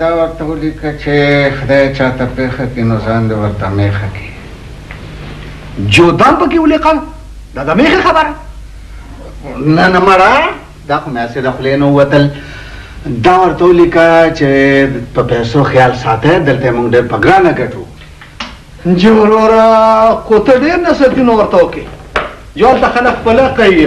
دا ورته ولیکه چې خدای چاته پیښه کړي نو ځان دې ورته میخه کړي جودان پکې ولیکل دا د میخې خبره نه نه مړه دا خو مې هسې د خولې نه ووتل دا ورته ولیکه چې په پیسو خیال ساته دلته موږ ډېر په ګرانه ګټو جی وروره خو ته ډېر نصیحتونه ورته وکړې جوال ته خلک خپله کوي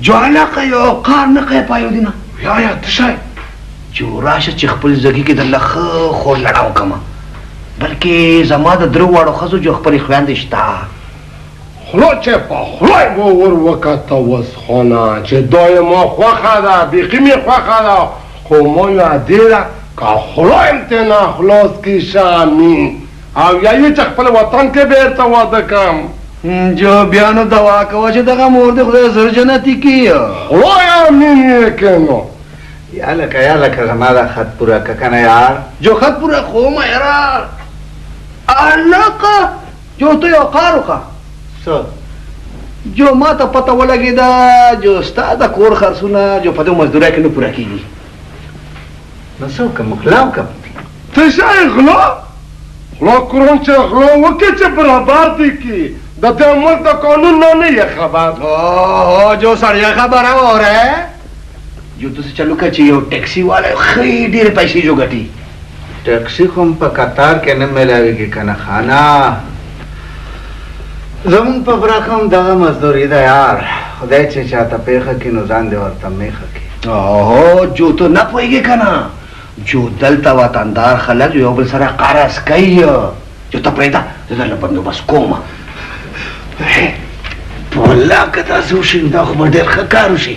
جواله کوي او کار نه کوي په یودینه یا یا تشه چې راشه چې خپل زګي کې درله ښه خور لړا وکړم بلکې زما د درو واړو ښځو جو خپلې خویندې شته خوله چې په خوله یې مو ور وکته وس خونه چې دا یې ما خوښه ده بیخي مې خوښه ده خو ما یادېره که خوله یې ترې نه خلاص کړي شه امین او یا یې چې خپل وطن کې بېرته واده کړم. نجو بیا نو دعا کوه چې دغه مور دې خدای زر جنتي کړي. خدای امین یې کړي نو. یا لکه یا لکه زما دا خط پوره که کنه یار. جو خط پوره کومه یرار. الکه جو ته یو کار وکړه. څه؟ جو ماته پته ولګېده جو ستا د کور خرڅونه جو په دې مزدورۍ کې نه پوره کېږي. نو څه وکړم غلا وکړم څه شی غلا غلا کورن چې غلا وکړي چې برابر دي کې د دې ملک د قانون نه نه یې خبر اوه جو سړیا خبره اوره جو تاسو چلو کړه چې یو ټیکسي والا خې ډېر پیسې جو ګټي ټکسي خو هم په قطار کې نه ملاویږي کنه خانه زمونږ په برخه هم دغه مزدوري ده یار خدای چې چاته پیښه کړي نو ځان دې ورته میخه کړي اوهو جو ته نه پوهېږې که نه جو دلته وطندار خلک یو بل سره قرض کوي جو ته پرېږده زه درله بندوبست کوم په الله که داسې وشي نو دا خو به ډېر ښه کار وشي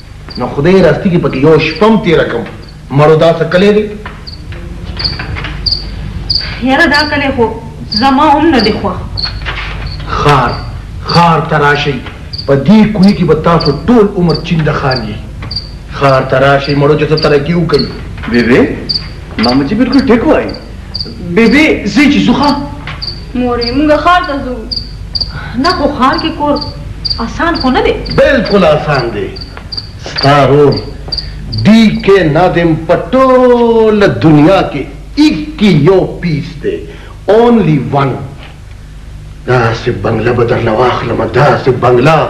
نو خدای راستی که پکې یو شپه هم تیره کړم مړو دا څه کلی دی؟ یاره دا کلی خو زما هم نه دی خوښ. ښار ښار ته راشئ په دې کوی کې به تاسو ټول عمر چنده خان یی ښار ته راشئ مړو چې څه ترقی وکړئ. بې بې مامجي بالکل ټیک وايي بې بې ځئ چې ځو ښه. مورې موږ ښار ته ځو. نه خو ښار کې کور اسان خو نه دی. بلکل اسان دی ستا رور ډي کي ناظم په ټوله دنيا کې ايکي يو پيس دی اونلي ون داسې بنګله به درله واخلم داسې بنګله.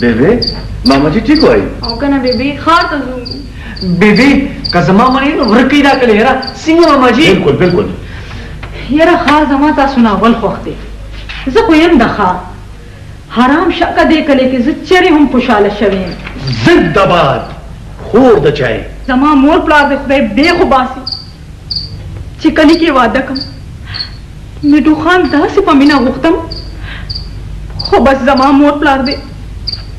بيبي ماما جي ټيک وايي. او کنه بيبي ښار ته ځو. بيبي که زما منې نو ورک کړي دا کلی يره څنګه ماما جي. بلکل بلکل. يره ښار زما تاسو نه اول خوښ دی زه خو يم د ښار حرام شه که دې کلي کې زه چرې هم خوشحاله شوی يم. زنده باد خور د چای. زما مور پلار دې خدای بيخ وباسي. چې کلي کې واده کوم میډو خان داسې په مینه غوښتم خو بس زما مور پلار دی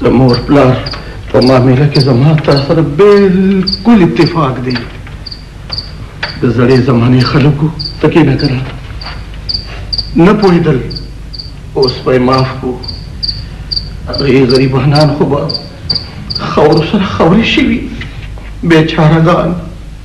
د مور پلار په معامله کې زما تا سره بالکل اتفاق دی د زړې زمانې خلکو تکې نه کړه نه پوهېدل اوس به یې معاف کړو هغوی غریبانان خو به خاورو سره خاورې شوي بېچارهګان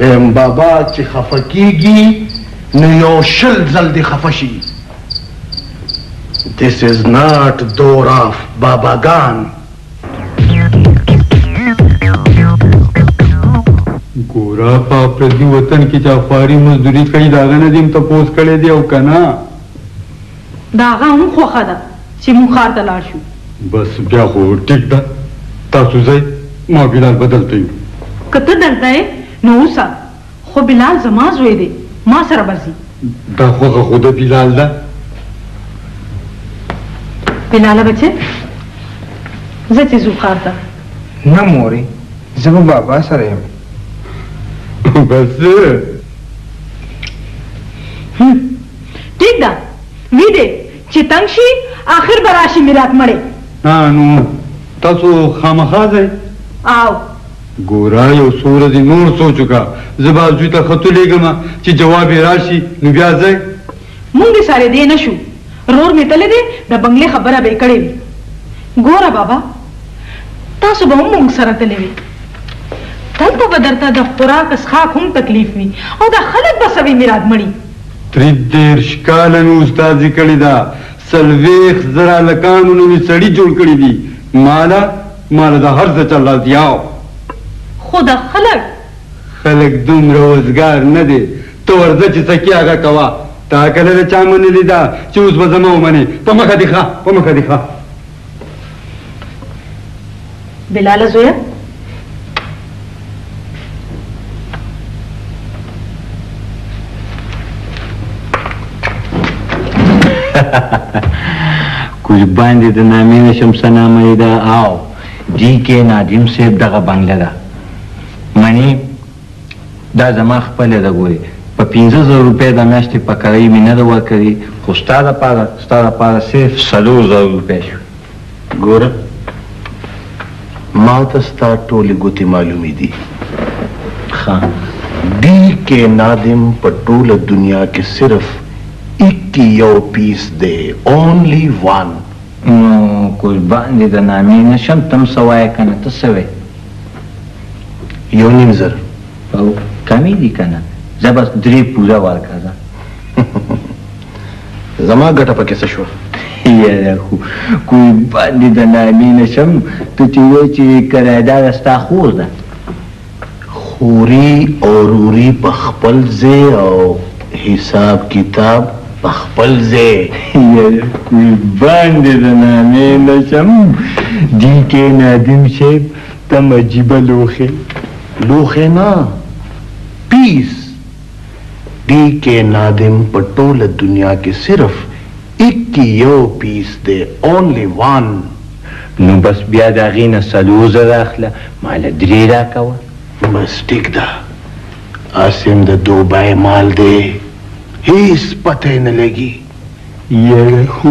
ويم بابا چې خفه کېږي نو يو شل ځل دې خفه شي This is not Doraf Babagan. ګورا په پردي وطن کې چې خواري مزدوري کوي دا غنه دیم ته پوس کړي دی او کنه د هغه هم خوښه ده چې موږ ښار ته لاړ شو. بس بیا خو ټیک ده، تاسو ځئ، ما او بلال به دلته یو. که ته دلته یې نو اوسه، خو بلال زما زوی دی، ما سره به ځي. دا خوښه خو د بلال ده. بلاله بچیه، ځه چې ځو ښار ته. نه مورې، زه به بابا سره یم. بس! ټیک ده وی دی چی تنګ شی اخر به راشی میرات مړی. ها نو تاسو خامخا ځئ؟ آو. ګوره یو څو ورځې نور سوچ وکړه زه به ازوی ته خط ولیږم چې جواب یې راشي نو بیا ځئ؟ مونږ دې سارې دې نه شو رور مې تلې دې د بنګلې خبره به یې کړې وي ګوره بابا تاسو به هم مونږ سره تلې وي دلته به درته د خوراک اسخاک هم تکلیف وي او دا خلک به سوي میرات مړي تری دېرش کاله مې استاذي کړې ده څلوېښت زره هلکانو نه مې سړي جوړ کړي دي ماله ماله د هر څه چل راځي او. خو دا خلک؟ خلک دومره وزګار نه دی ته ورځه چې څه کې هغه کوه تا کله د چا منلي ده چې اوس به زما ومنې په مخه دې ښه په مخه دې ښه. بلاله زویه کوز باندې د نامې نشم څه نامه یې ده او ډي کې نادیم صاحب دغه بنګله ده منی دا زما خپله ده ګورې په پنځه زره روپۍ د میاشتې پکرۍ مې نه ده ورکړې خو ستا لپاره ستا لپاره صرف څلور زره روپۍ شوې. ګوره ماته ستا ټولې ګوتې معلومې دي ښه دي کې نادم په ټوله دنیا کې صرف ایک کی یو پیس دی اونلي وان. نو کوز باندی د نامی نه شم تم څه وایه کنه ته څه وی یو نیم زر او کمی دی کنه زه بس درې پوره ورکه زه زما ګټه پکې څه شو یاره خو کوی باندی د نامی نه شم ته چې وی چې کرادا ستا خور ده خوری او روری په خپل ځای او حساب کتاب په خپل ځای. یاره کوی باندی د نامې نه شم دی کې نادم صیب ته هم عجیبه لوښی. لوښی نه پیس دی کې نادم په ټوله دنیا کې صرف ایټي یو پیس دی اونلي وان. نو بس بیا د هغې نه څلور زره اخله ما له درې راکوه. بس ټیک ده هسیم د دوبای مال دی هیڅ پته یې نه لګي. یړه خو.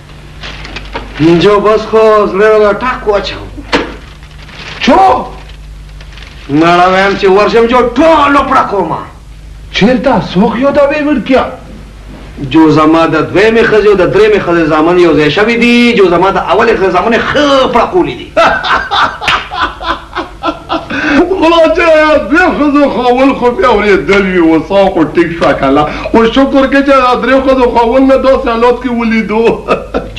اینجا بس خو زړه راله ټک واچاو چو مړه وایم چې ورشم جو ټول پړه کومه چیرته څوک یو دا وی ورکیا جو زما د دویمې ښځې او د درېمې ښځې زامن یو ځای شوي دي جو زما د اولې ښځې زامن یې ښه پړه کولي دي خلا چې درې ښځو خاول خو بیا اورېدل وي اوس خو ټیک شوه که نه خو شکر کې چې دا درې ښځو خاول نه داسې حالات کې ولیدو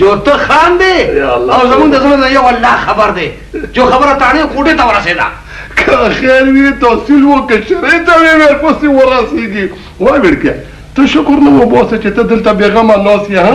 جو ته خاندې او زمونږ د زړه نه یو الله خبر دی جو خبره تاڼې کوټې ته ورسېده که خیر وي تحصیل و که شرۍ ته وې ورپسې ورسېږي وایې وړکیه ته شکر نه وباسه چې ته دلته بېغمه ناست یې ها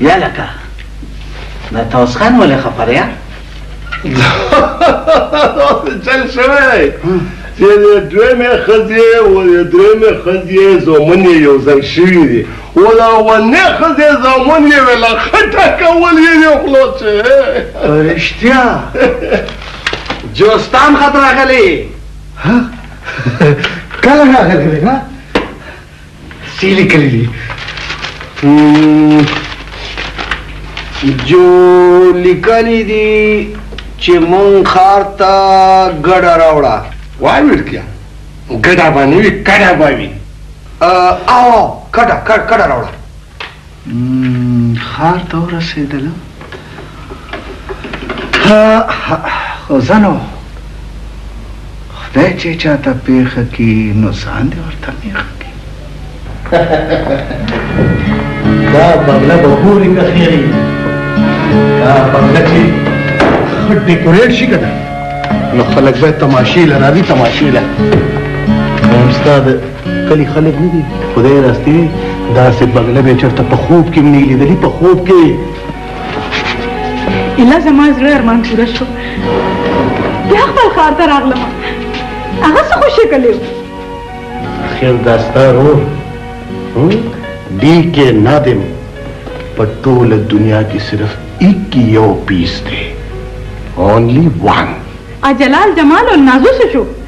یا لکه دا تاوس خان ولې خفه دی چل شوی دی چې د درېمې ښځې او د درېمې ښځې زامن یې یو ځای شوي دي او د اولنې ښځې زامن یې ویله خټه کول یې یې خوله چې رښتیا جوستان خط راغلی کله راغلی نه سی لیکلی دی جو لیکلی دی چې مونږ ښار ته ګډه راوړه وای وړتیا ګډه به نه وي کډه به وي او کډه کډه راوړه ښار ته ورسېدلم خو زه نه وم خدای چې چاته پېښه کړي نو ځان دې ورته مېښه کړي دا بنګله به پورې که خیري دا بنګله چې ښه ډیکوریټ شي که نه نو خلک به تماشې له راځي تماشې له استاد کلی خلک نه دي خدای راستي وي داسې بګله به چرته په خوب کې نه لیدلی په خوب کې الا زما زړه ارمان پوره شو بیا خپل ښار ته راغلم هغه څه خوشې کلی و خیر دا ستا رور دی کې نادم په ټوله دنیا کې صرف ایک یو پیس دی اونلی وان اجلال جمال او نازو شو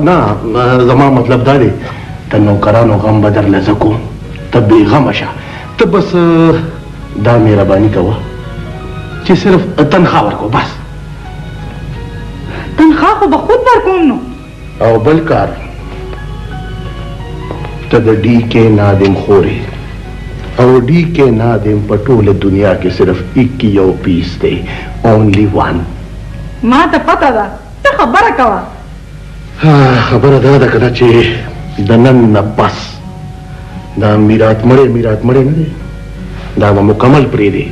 نه زما مطلب دا دی د نوکرانو غم به درله زه کوم ته بېغمه شه ته بس دا مهرباني کوه چې صرف تنخوا ورکوه بس تنخوا خو به خود ورکوم نو او بل کار ته د ډي کې نادم خورې او ډي کې نادم په ټوله دنیا کې صرف ایک یو پیس دی اونلی وان ما ته پته ده ته خبره کوه خبره دا ده کنه چې د نن نه پس دا میرات مړې میرات مړې نه دی دا به مکمل پرې دی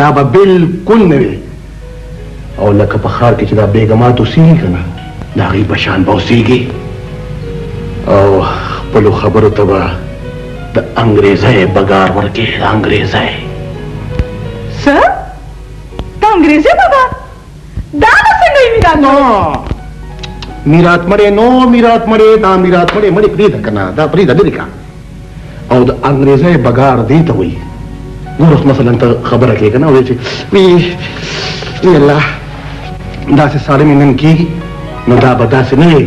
دا به بالکل نه وي او لکه په ښار کې چې دا بیګمات اوسېږي که نه د هغوی په شان به اوسېږي او خپلو خبرو ته به د انګریزۍ بګار ورکې د انګریزۍ څه د انګریزۍ بګار دا نو څنګه یې میرات مړی میرات مړی نو میرات مړی دا میرات مړی مړی پرېږده که نه دا پرېږده لرې کړه او د انګریزۍ بګار دې ته وایي ګور اوس مثلا ته خبره کوې که نه وایې چې وی ای الله داسې ساړه مې نن کېږي نو دا به داسې نه وي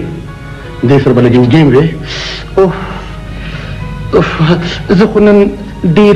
دې سره به لږ اوږې وې اوف اوف زه خو نن ډېر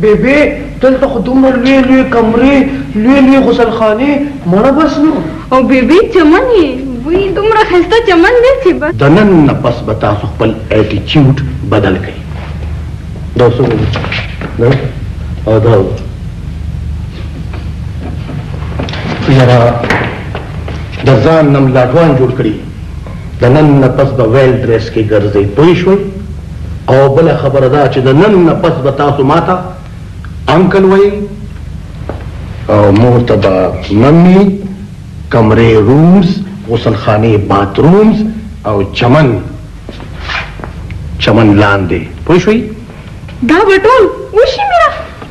بې بې دلته خو دومره لوې لوې کمرې لوې لوې غسل خانې مړه بس نو. او بې بې چمن يې وي دومره ښايسته چمن دی چې بس. د نن نه پس به تاسو خپل ايټيچيوډ بدل کړئ دا څه وو دا او دا وو ياره د ځان نه ملاډوان جوړ کړي. د نن نه پس به ویل ډریس کې ګرځئ پوه شوئ او بله خبره دا چې د نن نه پس به تاسو ماته انکل ویل او مور ته به ممی کمرې رومز غسلخانې باترومز او چمن چمن لاندې پوه شوئ دا به ټول وشي میرا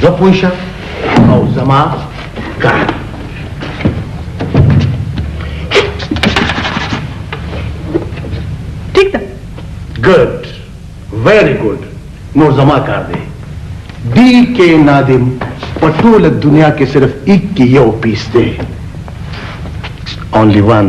زه پوه شم او زما ګران ټیک ده ګډ ویری ګډ نور زما کار دی ډي کې نادم په ټوله دنیا کې صرف ایک کې یو پیس دی اونلی وان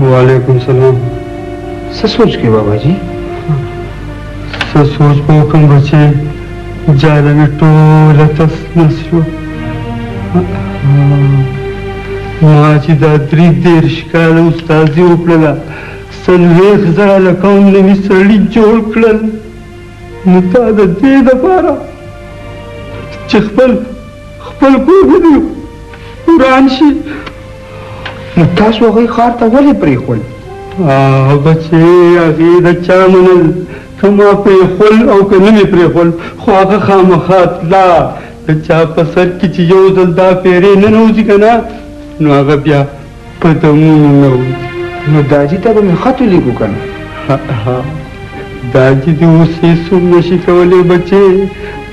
وعلیکم سلام څه سوچ کې بابا جی څه سوچ په کوم بچي جاله مې ټوله تس نس شو ما چې دا درې دېرش کاله استادي وکړله څلوېښت زره له قوم نه مې سړي جوړ کړل نو تا د دې دپاره چې خپل خپل کور دې وران شي نو تاسو هغوی ښار ته ولې پرېښول؟ هغه چې هغې د چا منل، که ما پرېښول او که نه مې پرېښول، خو هغه خامخا تله. د چا په سر کې چې یو ځل دا پېرې ننوځي که نه، نو هغه بیا په دمونو نه وځي. نو داجي ته به مې خط ولیږو که نه؟ ههه، داجي دې اوس هېڅ هم نه شي کولی بچې،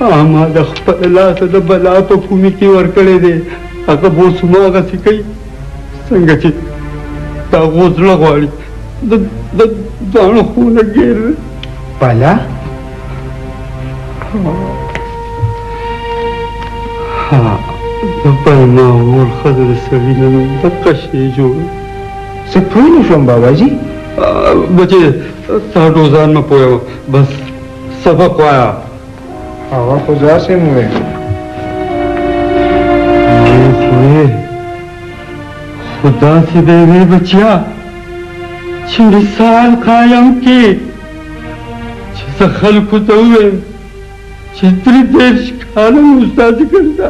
احمد خپله لاسه د بلا په کومي کې ورکړی دی. هغه به اوس هماغسې کوي څنګه چې د هغو زړه غواړي د دواړو خونه ګیر دی بالا بل ما ور ښځه د سړي نه نو دقه شی جوړ زه پوه نه شوم باباجي بچې ستا ډوزان مه پوهوه بس سبق وایه هغه خو داسې هم وې خو داسې به یې وې بچیا چې مثال قایم کې چې زه خلکو ته ووایم چې درې دېرش کاله مو استادي کړې ده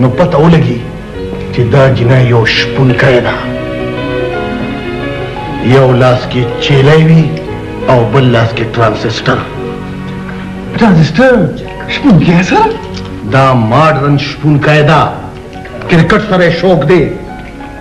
نو پته ولګي چې دا جنۍ یو شپونکی ده یو لاس کې چیلی وي او بل لاس کې ترانزیسټر ترانزیسټر شپونکی سره دا ماډرن شپونکی ده کرکټ سره شوق دی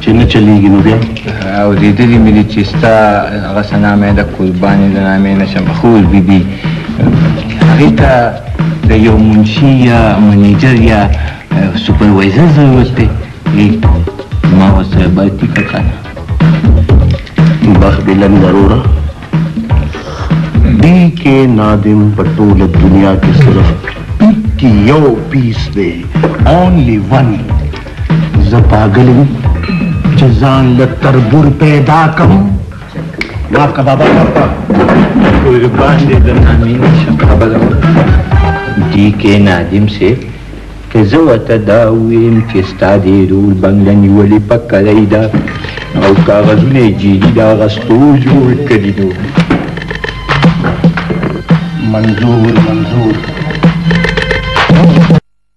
چې نه چلیږي نو بیا اورېدلي مې دي چې ستا هغه ثنا مې د قربانې د نامې نه شم خور بیبي هغې ته د یو منشي یا منیجر یا سوپروایزر ضرورت دی ما ورسره باید ټیکه کړه بخت دې لنډ وروره دی کې نادم په ټوله دنیا کې صرف یو پیس دی اونلی ون زه پاګل یم چې ځان له تربور پیدا کړم ما که بابا ورته قربان دې د نامې نشم خبره دي کې نادم صاحب که زه ورته دا ووایم چې ستا دې رول بنګله نیولې په کړۍ ده او کاغذونه یې جیلي د هغه ستو جوړ کړي نو منظور منظور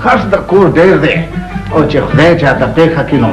خرڅ د کور ډېر دی او چې خدای چاته پېښه کړي نو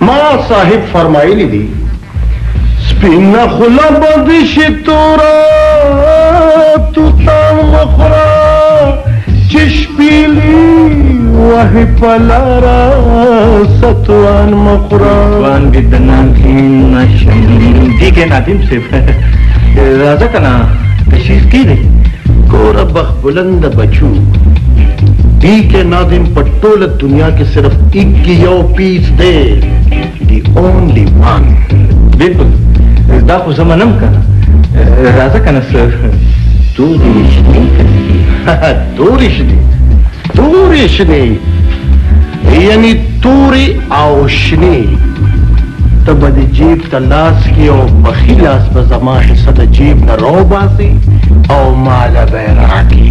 ما صاحب فرمایلی دی سپینه خوله به دې شي توره توتان وخوره چې شپیلی وه پلارا ستوان مخرا ستوان کې د ناکین نشم دي کې نادم صرف راځه کنه تشریف کې دي کور بخ بلند بچو دي کې نادم پټول دنیا کې صرف اګي یو پیس دی دی اونلی وان بالکل دا خو زما نم کنه راځه کنه سر تورې شنې تورې شنې تورې شنې یعنی تورې او شنې ته به د جیب ته لاس کې او پخي لاس به زما حصه د جیب نه راوباسي او ماله به یې راکړي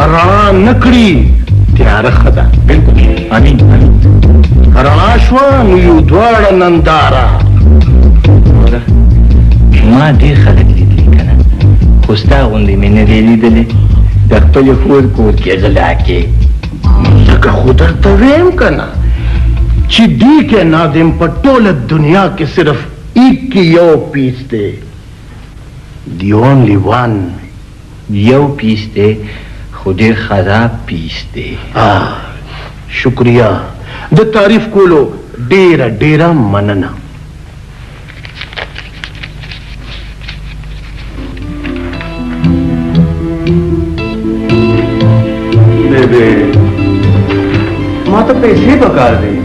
رڼا نه کړي تیاره ښه ده بلکل امین امین رڼا شوه نو یو دواړه ننداره ما ډېر خلک لیدلي که نه خو ستا غوندې مې نه دی لیدلی د خپلې خور کور کې غلا کې ځکه خو درته ویم که نه چې دی کې نادم په ټوله دنیا کې صرف ایک کې یو پیس دی دی اونلی وان یو پیس دی خو ډیر خراب پیس دی. آه شکریه د تعریف کولو ډیره ډیره مننه. بیبی ماته پیسې پکار دي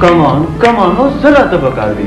کمان کمان اوس څه راته پکار دي.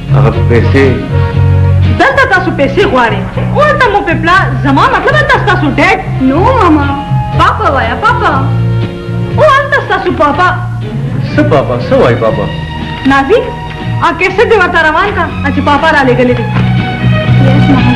هغه پیسې دلته تاسو پیسې غواړئ ورته مو په پلا زما مطلب دا تاسو ډیډ نو ماما پاپا وایا پاپا او انت تاسو پاپا س پاپا س وای پاپا نازي ا کیسه دی ورته روان کا چې پاپا را لګلې دي یس ماما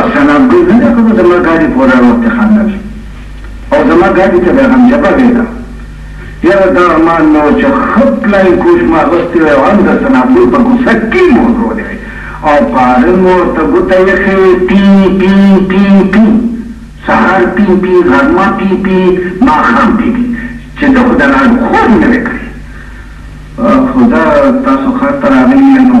ارسلان ګل نه دی کومه زما ګاډي پورې اړوتې خندل او زما ګاډي ته به غم جبه ویده یاره دا ارمان مې و چې ښه پلاین کوچ مو اغوستی وای او ان د ارسلان ګل په ګوسه ټي مو ورولی وای او پاره مو ورته ګوته ایښې وې پي پي پي پي سهار پي پي غرمه پي پي ماښام پي پي چې زه خو د لاډو خور نه وې کړې خو دا تاسو ښار ته راغلي نو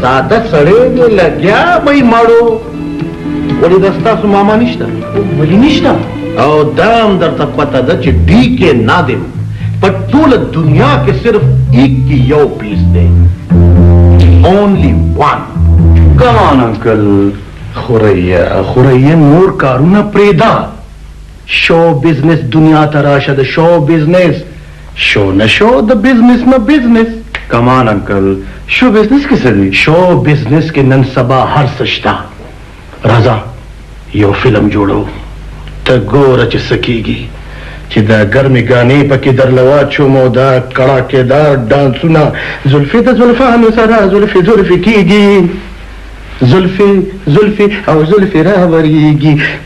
ساده سړی دی لګیا به یې مړو ولې دا ستاسو ماما نشته ولې نشته او دا هم درته پته ده چې ډي کې نادم په ټوله دنیا کې صرف ایک کې یو پیس دی اونلی وان کم آن انکل خوریا خوریا نور کارونه پریدا شو بزنس دنیا ته راشه د شو بزنس شو نه شو د بزنس نه بزنس. کمان انکل شو بزنس کې څه دي. شو بزنس کې نن سبا هر څه شته راځه یو فلم جوړوو ته ګوره چې څه کیږي چې دا ګرمې ګانې په کې درله واچوم او دا کړاکې دار ډانسونه زلفې د زلفانو سره زلفې زلفې کیږي زلفې زلفې او زلفې راوریږي.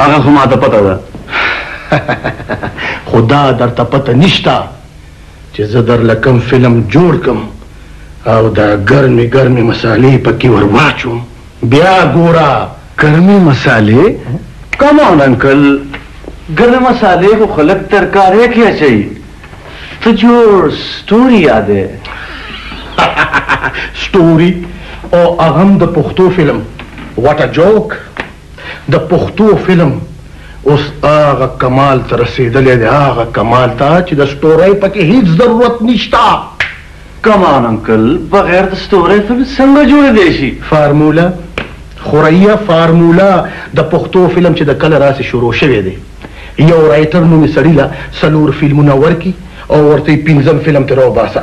هغه خو ماته پته ده خو دا درته پته نشته چې زه درله کوم فلم جوړ کم او دا ګرمې ګرمې مسالې پکې ور واچوم بیا ګوره ګرمې مسالې کم آن انکل ګرمې مسالې خو خلک ترکارې کې اچوي ته جوړ سټوري یادې سټوري او هغه هم د پښتو فلم واټ ا جوک د پښتو فلم اوس هغه کمال ته رسیدلی دی هغه کمال ته چې د سټورۍ پکې هیڅ ضرورت نشته. کم آن انکل بغیر د سټورۍ فلم څنګه جوړیدای شي؟ فارمولا خورئیه فارمولا د پښتو فلم چې د کله راسې شروع شوی دی یو رایټر نومې سړي له څلور فلمونه ورکړي او ورته وایي پنځم فلم ترې وباسه.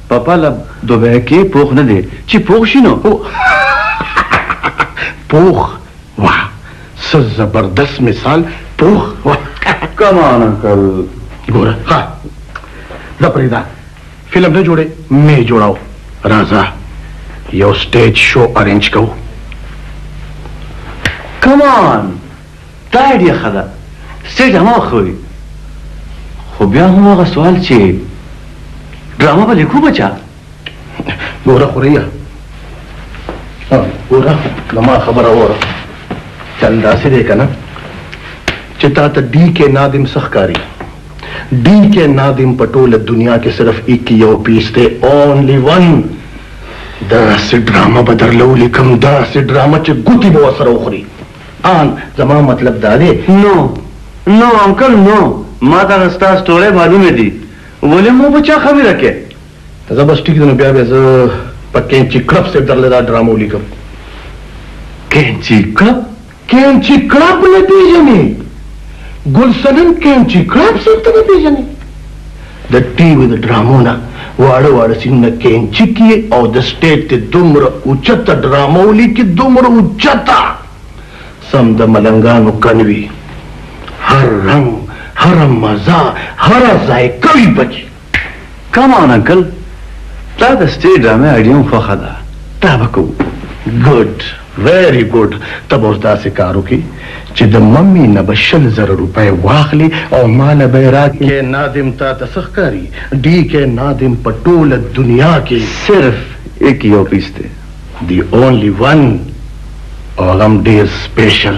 په پله دوبی کی پوخ نه دی چی پوخ شی نو پوخ واه څه زبردست مثال پوخ واه کمان انکل ګوره ها دا پریدا فلم نه جوړه می جوړاو رازا یو سټیج شو ارینج کو کمان دا ایډیا ښه ده سه ډرامه به ښه وي خو بیا هم هغه سوال چې ډرامه به لیکو به چا ګوره خوریا ګوره زما خبره وره چل داسې دی که نه چې تا ته ډي کې نادم څه ښکاري ډي کې نادم په ټوله دنیا کې صرف ایک یو پیس دی اونلی ون داسې ډرامه به درله ولیکم داسې ډرامه چې ګوتې به ورسره وخوري آن زما مطلب دا دی. نو نو انکل نو ما ته هغه ستا سټوری معلومه دی ولی مو په چا خبیره کی. ځه بس ټیک دی نو بیا به زه په کینچی کړپ صیب درله دا ډرامه ولیکم. کینچی کړپ؟ کینچی کړپ نه پیژنی؟ ګل صنم کینچی کړپ صیب ته نه پیژنی؟ د ټي وي د ډرامو نه واړه واړه سینونه کینچي کي او د سټیج ته دومره اوچته ډرامه ولیکي دومره اوچته سم د ملنګانو کن وي هر رنګ هره مزه هره ذایقه وي پکي. کم آن انکل دا د سټیج ډرامه ایډیم خوښه ده دا به کوو. ګډ. ویری ګوډ ته به اوس داسې کار وکړې چې د ممي نه به شل زره روپۍ واخلې او ماله به یې راکړې. ډي کي نادم تا ته څه ښکاري؟ ډي کي نادم په ټوله دنیا کې. صرف ایک یو پیس دی دی اونلي ون او هغه هم ډیر سپیشل.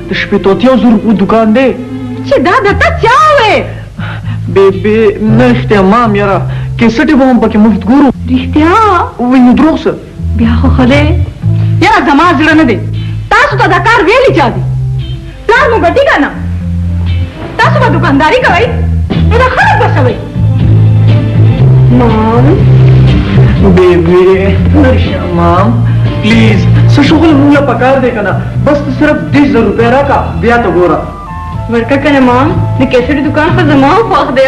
د شپېتو اتیاو زرو روپو دوکان دی چې دا درته چا وې بې بې نه رښتیا مام یاره کیسټې به هم پکې مفت ګورو رښتیا وی نو دروغ څه بیا خو ښه دی یاره زما زړه نه دی تاسو ته دا کار ویلی چا دی پلار مو ګټي که نه تاسو به دکانداري کوئ نو دا خلک به سوئ مام بیبي نرشه مام پلیز څه شغل مونږ له پکار دی کنه بس ته صرف دې زر روپۍ راکا بیا ته ګوره ورکه کنه مام د کیسټ دکان خو زما خوښ دی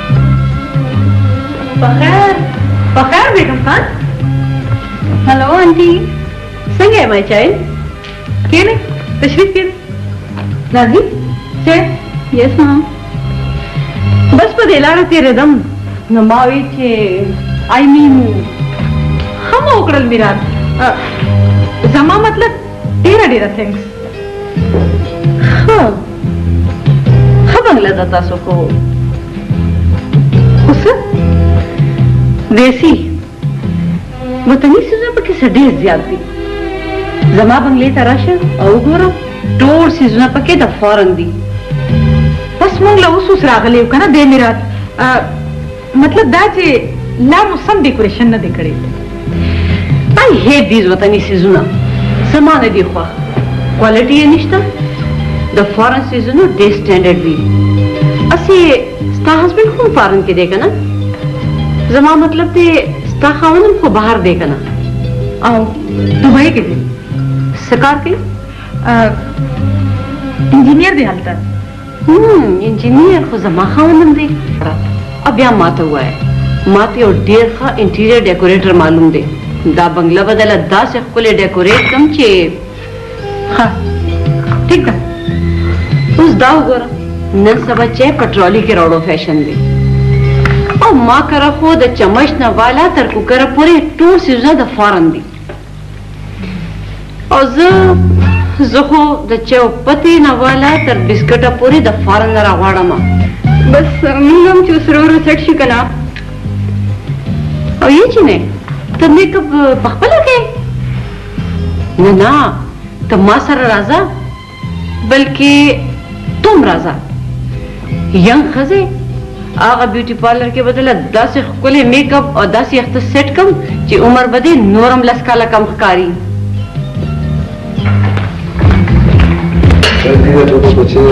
بخیر بخیر بیگم خان هلو آنټي څنګه یې مای چای کېنه تشریف کېنه راځي چای یس مام بس په دې لاره تېرېدم نو ما وی چې آی مین ښه مو وکړل میرات زما مطلب ډیره ډیره ثانکس ها ها بنگله ده تاسو کو اوس دیسی وطني سيزونه پکې څه ډېر زیات دي زما بنگلې ته راشه او وګوره ټول سيزونه پکې د فارن دي بس مونږ له اوس اوس راغلي یو که نه دې میرات مطلب دا چې لا مو سم ډیکوریشن نه دی کړی بای هیر دیز وطني سیزونه زما نه دي خوښ کوالټي یې نشته د فارن سیزونه ډېر سټنډرډ وي اسې ستا هسبنډ خو فارن کې دی که نه زما مطلب دی ستا خاوند هم خو بهر دی که نه او دوبۍ کې دی څه کار کوي انجینر دی هلته انجینیر خو زما خاوندم دی او بیا ماته ووایه ماته یو ډیر ښه انټیریر ډیکوریټر معلوم دی دا بنگله بدله داسې ښکلې ډیکوریټ کم چې ښه ټیک ده اوس دا وګوره نن سبا چې پټرولي کې راوړو فیشن دی او ما کره خو د چمچ نه والا تر کوکره پورې ټول سیزونه د فارن دي او زه زه خو د چاو پتی نه والا تر بسکټه پورې د فارن نه راغواړم بس موږ هم چې سره ورو سټ شي کنه او یې چې نه ته میک اپ په خپل کې نه نه ته ما سره راځه بلکې تم راځه ینګ خزه هغه بیوټي پارلر کې بدله داسې خپل میک اپ او داسې اخته سیټ کم چې عمر بده نورم لس کاله کم ښکاری Gracias.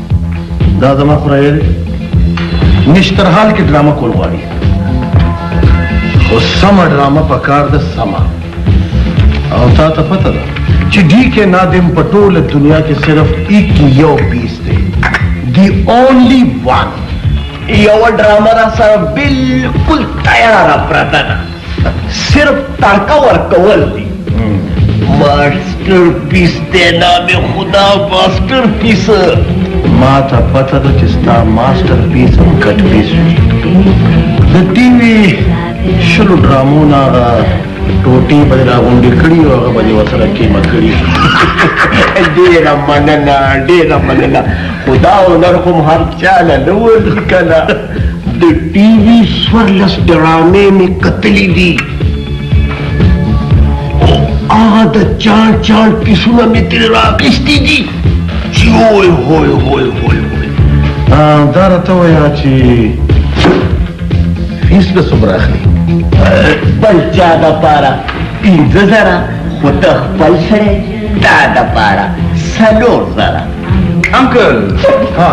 دا زما خدای دی نشتر حال کې ډرامه کول غواړي خو سمه ډرامه په کار ده سمه او تا ته پته ده چې ډي کې نادم په ټوله دنیا کې صرف ایک یو پیس دی دی اونلی وان یو ډرامه را سره بالکل تیاره پرته ده صرف ترکه ورکول دي ماسټر پیس دی نام خدا ماسټر پیس ما ته پته ده چې ستا ماسټر پیس هم کټ پیس وي د ټي وي شلو ډرامو نه هغه ټوټې به را غونډې کړي او هغه به یې ورسره کېمه کړي ډېره مننه ډېره مننه خو دا هنر خو هم هر چا له نه وځي که نه د ټي وي څوارلس ډرامې مې کتلې دي او هغه د چاڼ چاڼ کیسونه مې ترې رااخیستي دي چې هوی هوی هوی هوی هوی دا راته وایه چې فیس به څومره اخلي بل چا دپاره پنځه زره خو ته خپل سړی دا دپاره څلور زره انکل ها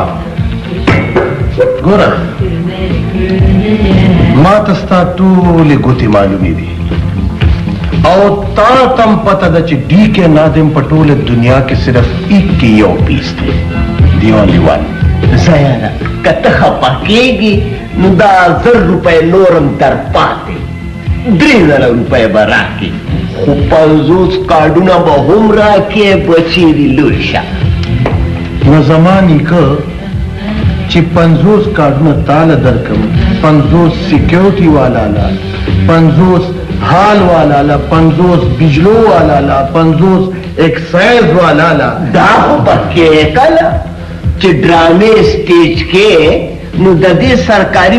ګوره ما ته ستا ټولې ګوتې معلومې دي او تا تم پته ده چې ډي کې نادم په ټوله دنیا کې صرف ایک کې یو پیس دی دی اونلی وان زیاره که ته خپه کېږي نو دا زر روپۍ نورم در پاتې درې زره روپۍ به راکې خو پنځوس کارډونه به هم راکې بچې دي لوی شه نو زما نیکه چې پنځوس کارډونه تاله درکم پنځوس سیکیورټي والا له پنځوس حال والا له پنځوس بجلو والا له پنځوس اکسایز والا له دا خو پکې کله چې ډرامې سټیج کې نو د دې سرکاري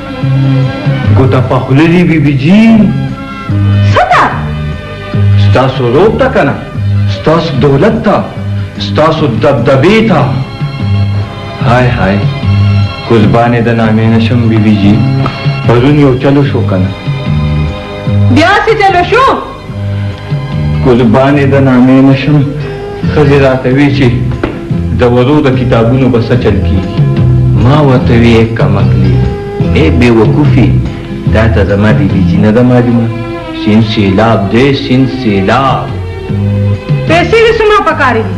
ګوته په خوله دي بیبي جي څه ته ستاسو روب ته که نه ستاسو دولت ته ستاسو دبدبې ته های های قربانې د نامې نه شم بیبي جي پرون یو چلو شو که نه بیا څه چلو شو قربانې د نامې نه شم، ښځې راته وې چې د ورو د کتابونو به څه چل کېږي؟ ما ورته وې کمکلې، ای بې وقوفې، دا ته زما دلیجي نه ده معلومه، سیند سېلاب دی، سیند سېلاب. پیسې دې څومره پکارې دي؟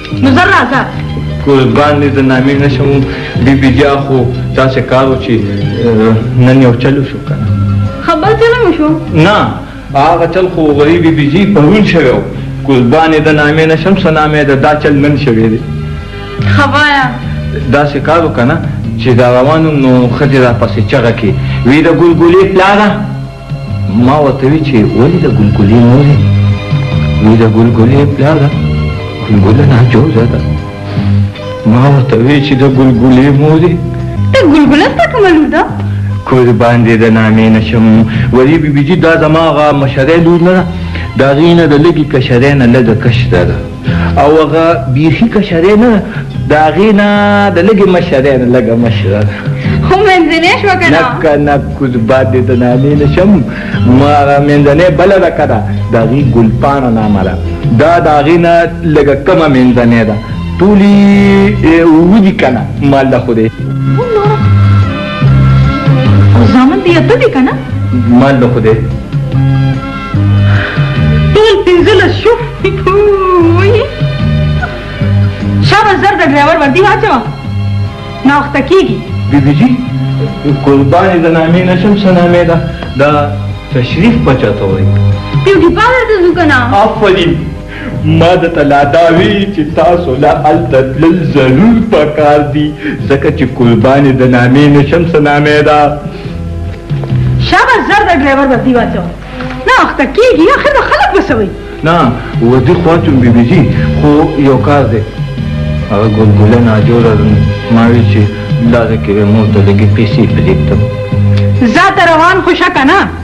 نو زر راځه قربان دې د نامې نه شم بي بي جا خو داسې کار و چې نن یو چل وشو که نه خبر چل مو شو نه هغه چل خو غري بي بي جي پرون شوی و قربان دې د نامې نه شم څه نامې ده دا چل نن شوی دی خوایا داسې کار و که نه چې دا روان نو ښځې راپسې چغه کې وي د ګلګلې پلاره ما ورته وی چې ولې د ګلګلې مور یې وی د ګلګلې پلار ده ګلګله ناجوزه ده ما ورته وی چې د ګلګلې مور یې ته ګلګله ستا کومه لور ده قربان دې د نامې نه شم ولې بیبي جي دا زما هغه مشرۍ لور نه ده د هغې نه د لږې کشرۍ نه لږه کشره ده او هغه بیخی کشره نه ده د هغې نه د لږې مشره نه لږه مشره ده خو منځنی شوه که نه نکه نه کوز باد دې د نانې نه شم ما هغه منځنۍ بله ده که ده د هغې ګلپاڼه نامه ده دا د هغې نه لږه کمه منځنۍ ده ټولې اووه دي که نه مال ده خو دی زامن دې اته دي که نه مال ده خو دی ټول پنځلس شو شابه زر د ډرایور وردی واچوه ناوخته کیږي بیبي جي قربانې د نامې نه شم څه نامې ده دا تشریف بچا ته وایي بیوټي پارلر ته ځو که نه آفرین ما درته لا دا وي چې تاسو له هلته تلل ضرور پکار دي، ځکه چې قربانې د نامې نه شم څه نامه ده. شابه زر د ډرایور به دی واچو نه وخت کېږي اخر به خلک به څه وایي. نه وردي خواتون بي بي جي خو یو کار دی هغه ګلګله ناجوړه ما وی چې لاره کې به مور ته لږې پیسې پرېږدم. ځه ته روان خو شه که نه.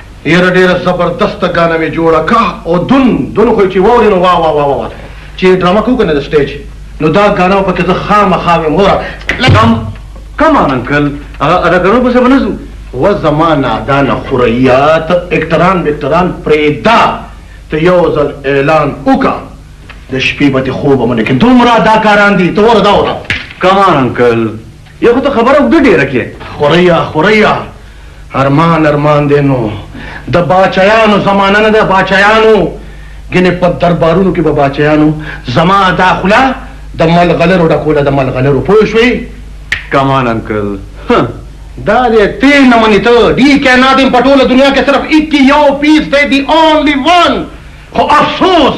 یره ډیره زبردسته ګانه می جوړه که او دون دون خو چی واوری نو وا وا وا وا چی ډرامه کو کنه د سټیج نو دا ګانه په کې زه خامخا ویم وره لګم کم آن انکل هغه اداکارو پسې به نه ځو و زما نادان خریات اکټران بکټران پریدا ته یو ځل اعلان وکا د شپې به دې خوب منه کې دومره اداکاران دي ته وره دا وره کم آن انکل يا خو ته خبره اوږده ډېره کړې. خوريا خوريا ارمان ارمان دی نو د باچايانو زمانه نه ده باچايانو ګنې په دربارونو کې به باچايانو زما دا خوله د ملغلرو ډکوله د ملغلرو پوه شوې کمان انکل هه دا دی ته نه منې ته دي کائنات په ټوله دنيا کې صرف اکي يو پيس دی دي اونلي ون خو افسوس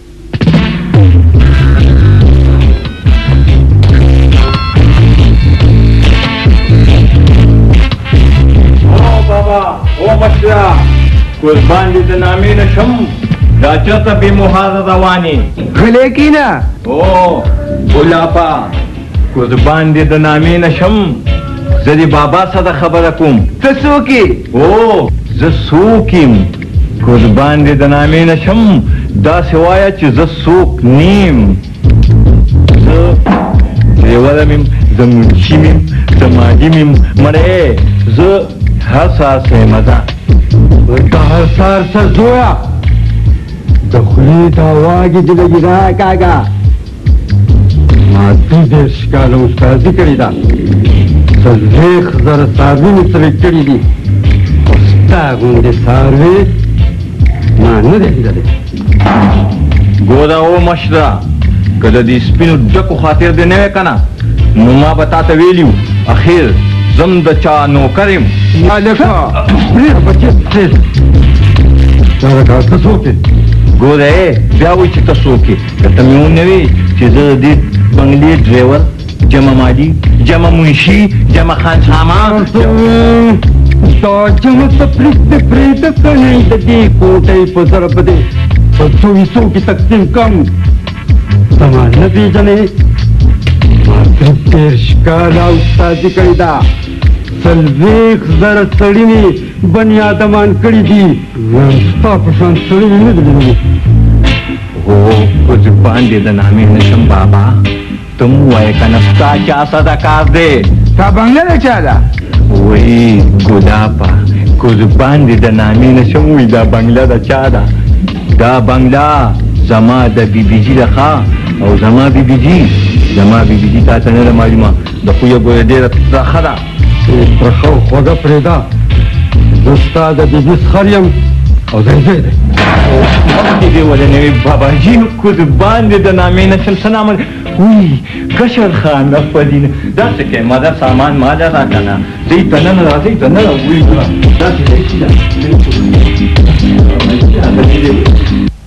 قربان دې د نامې نه شم دا چرته بې مهاره روانې غلې کینا او ګلاپا قربان دې د نامې نه شم زه دې بابا سره خبره کوم ته څوک او زه څوک یم که دباندې د نامې نه شم داسې وایه چې زه څوک نیم زه لیوله میم زه منشي میم زه ماجي میم مړې زه حساس یم زه د هر سار سر زویا د خولې دا واګې دې لګي راکاږه ما دېرش کاله استادي کړې ده څلوېښت زره څاروي مې ترې کړي دي خو ستا غوندې څاروی ما نه دی لیدلی ګوره او مشره که د دې سپینو ډکو خاطر دې نه وی که نه نو ما به تا ته ویلي وو اخر زم د چا نوکر یم هلکه پرېږده بچې پرېږده دا د کار ته څوک ګوره بیا وایي چې ته څوک که ته مې ونه وې چې زه د دې بنګلې ډریور جمع مالي جمع منشي جمع خان سامان دا جمع تفریق دې پرېږده که نه د دې کوټۍ په ضرب دې په څو حصو کې تقسیم کړم زما نه پېژنې ما ترې دېرش کاله استادي کړې ده څلوېښت زره سړي مې بني آدمان کړي دي ستا په شان سړي مې نه دي لیدلي هو کچ باندې د نامې نشم بابا تم وای کنه ستا چا سره کار دی تا بنگله نه چا ده وای ګلاپا کچ باندې د نامې نشم وای دا بنگله د چا ده دا بنگله زما د بی بی جی لخوا او زما بی بی جی زما بی بی جی تا ته نه معلومه د خو یو ګوره ډیره ترخه ده چې پرخه او خوږه پرېږده زه ستا د بیبي سخر یم او دی زوی دی مخکې دې ولې نه وي باباجي نو کوز باندې د نامې نه شم څه نامه وی کشر خان افدین داسې کې ما دا سامان ما دا را کنه دې ته نن راځي ته نه وی داسې دې چې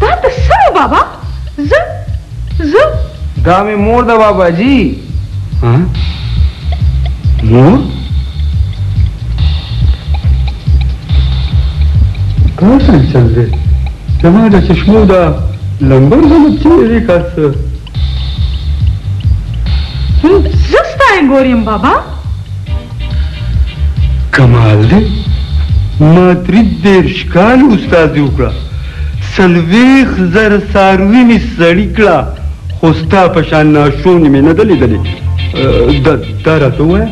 دا ته څه وه بابا زه زه دا مې مور ده بابا جی ها مور کار څنګه چل دی زما د چشمو دا لمبر غلط شوی دی که څه زه ستا یې ګور یم بابا کمال دی ما درې دېرش کاله استادي وکړه څلوېښت زره څاروي مې سړي کړه خو ستا په شان ناشونې مې نه ده لیدلې دا دا راته ووایه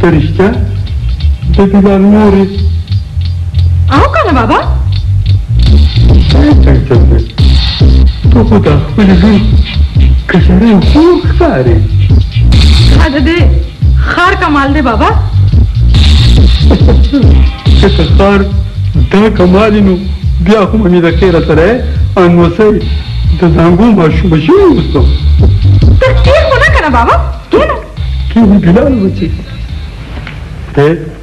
ته رښتیا د بلال مور یې او که نه بابا ته خو دا خپلې لور کشرۍ خور ښکارې دا د دې خار کمال دی بابا چې خار دا کمال نو بیا خو مې د خیره سره ان وسه د زنګو ماشوم شي وستو ته کیږي نه کنه بابا کیږي کیږي بلال وچی ته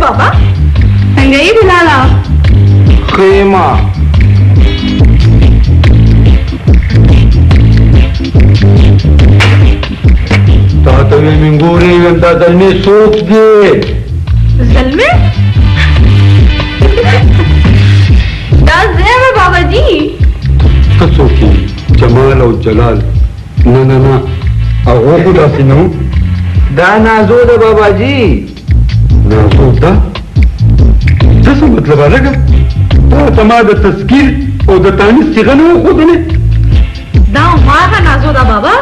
بابا څنګه یې بلالا خیمه تا ته مې منګورې ویم دا زلمی څوک دی زلمی دا زه یم بابا جي ته څوک یې جمال او جلال نه نه نه هغه خو داسې نه و دا نازو ده بابا جي نازو ده څه څه مطلب هلکه تا ته ما د تذکیر او د تانیث صیغه نه وښودلې دا هماغه نازو ده بابا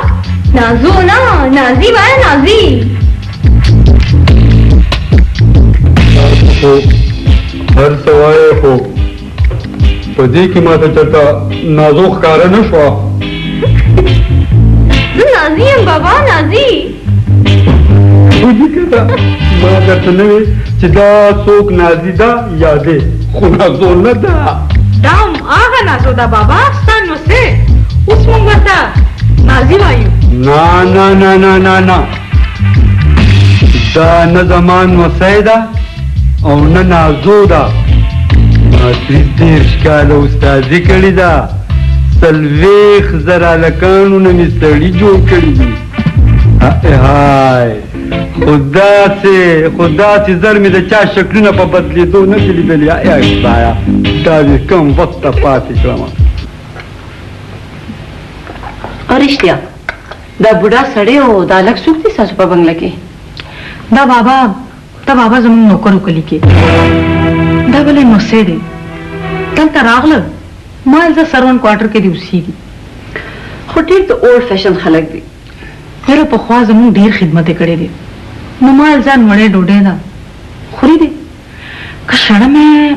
نازو نه نازي وایه نازي هر څه وایه خو په دې کې ماته چرته نازو ښکاره نه شوه زه نازي یم بابا نازي ودي کړه ما درته نه وې چې دا څوک نازي ده یا دی خو نازو نه ده دا هم هغه نازو ده بابا ستا نو څه اوس موږ ورته نازي وایو نه نه نه نه نه دا نه زمان وسای ده او نه نازو ده ما تریس دېرش کاله استادي کړې ده څلوېښت زره هلکانو نه مې سړي جوړ کړي دي های خو داسې خو داسې زر مې د چا شکلونه په بدلېدو نه دي لیدلي یا خدایه دا دې کم وخته پاتې کړم او رښتیا دا بوډا سړی او دا هلک څوک دی ستاسو په بنګله کې؟ دا بابا دا بابا زموږ نوکر و کلي کې. دا بل نوسی دی دلته راغله ما ویل ځه سرونټ کوارټر کې دې اوسېږي. خو ډېر د اولډ فیشن خلک دي. یاره پخوا زموږ ډېر خدمت یې کړی دی نو ما ویل ځان وړی ډوډۍ ده خوري دې که شړمې.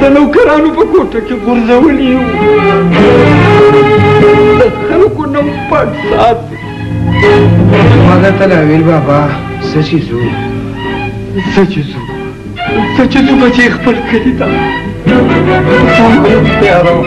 د نوکرانو په کوټه کې غورځولي یو د خلکو نه مو پټ ساتي ما ده ته لا ویل بابا څه چې ځو څه چې ځو څه چې ځو بچې خپل کلي ته سامان تیاروه